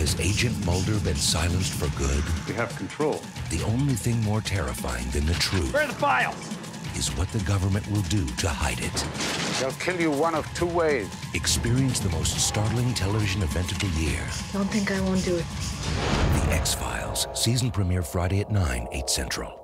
Has Agent Mulder been silenced for good? We have control. The only thing more terrifying than the truth Where are the files? is what the government will do to hide it. They'll kill you one of two ways. Experience the most startling television event of the year. Don't think I won't do it. The X Files, season premiere Friday at 9, 8 Central.